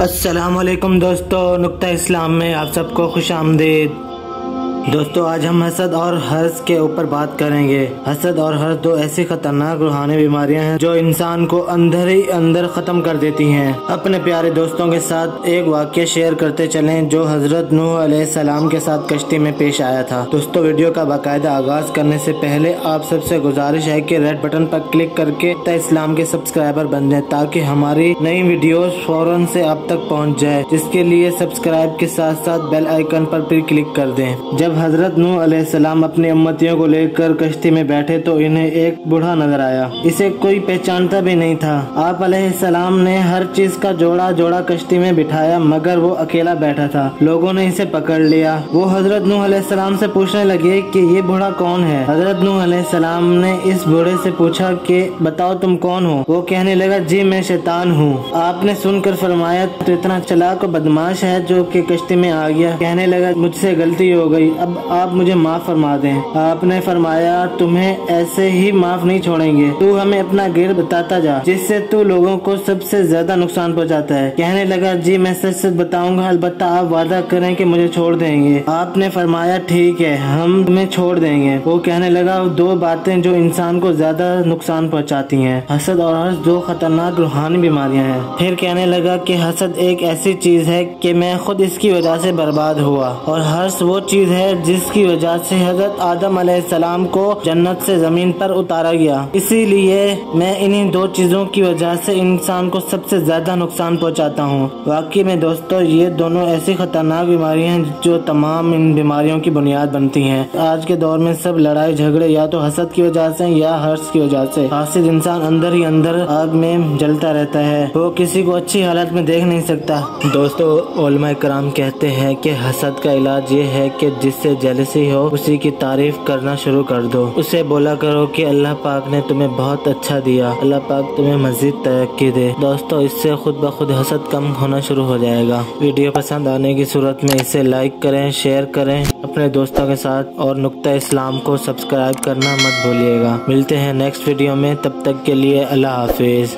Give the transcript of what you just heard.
असलकुम दोस्तों नुक्ता इस्लाम में आप सबको खुश आमदीद। दोस्तों, आज हम हसद और हर्ष के ऊपर बात करेंगे। हसद और हर्ष दो ऐसी खतरनाक रूहानी बीमारियाँ हैं जो इंसान को अंदर ही अंदर खत्म कर देती हैं। अपने प्यारे दोस्तों के साथ एक वाक्य शेयर करते चलें जो हज़रत नूह सलाम के साथ कश्ती में पेश आया था। दोस्तों, वीडियो का बाकायदा आगाज़ करने से पहले आप सबसे गुजारिश है की रेड बटन पर क्लिक करके इस्लाम के सब्सक्राइबर बन जाए, ताकि हमारी नई वीडियो फ़ौरन से आप तक पहुँच जाए, जिसके लिए सब्सक्राइब के साथ साथ बेल आइकन पर भी क्लिक कर दें। जब हज़रत नू सलाम अपनी अम्मतियों को लेकर कश्ती में बैठे तो इन्हें एक बूढ़ा नज़र आया। इसे कोई पहचानता भी नहीं था। आप सलाम ने हर चीज़ का जोड़ा जोड़ा कश्ती में बिठाया, मगर वो अकेला बैठा था। लोगों ने इसे पकड़ लिया। वो हज़रत नू सलाम से पूछने लगे कि ये बूढ़ा कौन है? हज़रत नू सलाम ने इस बूढ़े से पूछा कि, बताओ तुम कौन हो? वो कहने लगा, जी, मैं शैतान हूँ। आपने सुनकर फरमाया तो इतना चलाक बदमाश है जो कि कश्ती में आ गया। कहने लगा, मुझसे गलती हो गई। अब आप मुझे माफ़ फरमा दें। आपने फरमाया, तुम्हें ऐसे ही माफ़ नहीं छोड़ेंगे। तू हमें अपना गिर बताता जा, जिससे तू लोगों को सबसे ज़्यादा नुकसान पहुंचाता है। कहने लगा, जी, मैं सच सच बताऊँगा। अलबत्ता आप वादा करें कि मुझे छोड़ देंगे। आपने फरमाया, ठीक है, हम तुम्हें छोड़ देंगे। वो कहने लगा, दो बातें जो इंसान को ज़्यादा नुकसान पहुँचाती है। हसद और हर्ष दो खतरनाक रूहानी बीमारियाँ हैं। फिर कहने लगा की हसद एक ऐसी चीज़ है की मैं खुद इसकी वजह से बर्बाद हुआ। और हर्ष वो चीज़ है जिसकी वजह से हज़रत आदम सलाम को जन्नत से ज़मीन पर उतारा गया। इसीलिए मैं इन्हीं दो चीज़ों की वजह से इंसान को सबसे ज़्यादा नुकसान पहुंचाता हूँ। वाकई में दोस्तों, ये दोनों ऐसी खतरनाक बीमारियाँ हैं जो तमाम इन बीमारियों की बुनियाद बनती हैं। आज के दौर में सब लड़ाई, झगड़े या तो हसद की वजह से या हर्ष की वजह से। हासिल इंसान अंदर ही अंदर आग में जलता रहता है। वो किसी को अच्छी हालत में देख नहीं सकता। दोस्तों कराम कहते हैं कि हसद का इलाज ये है कि जिससे जलसी हो, उसी की तारीफ़ करना शुरू कर दो। उसे बोला करो कि अल्लाह पाक ने तुम्हें बहुत अच्छा दिया। अल्लाह पाक तुम्हें मजीद तरक्की दे। दोस्तों, इससे खुद ब खुद हसद कम होना शुरू हो जाएगा। वीडियो पसंद आने की सूरत में इसे लाइक करें शेयर करें। अपने दोस्तों के साथ और नुकता इस्लाम को सब्सक्राइब करना मत भूलिएगा। मिलते हैं नेक्स्ट वीडियो में। तब तक के लिए अल्लाह हाफिज।